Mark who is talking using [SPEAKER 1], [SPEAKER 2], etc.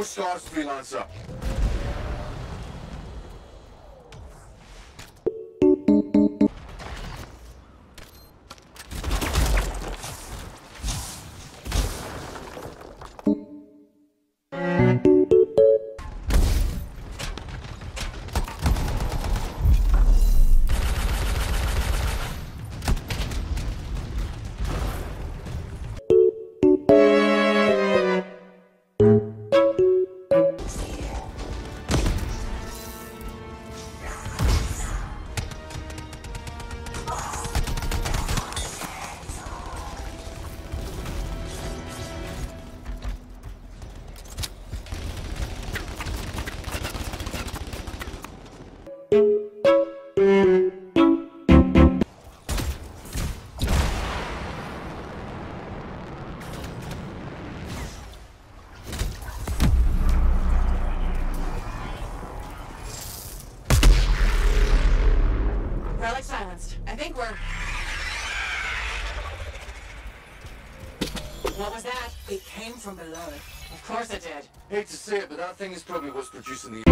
[SPEAKER 1] Push stars, freelancer.
[SPEAKER 2] Silenced. I think we're. What was that? It came from below. Of course it did.
[SPEAKER 1] Hate to say it, but that thing is probably what's producing the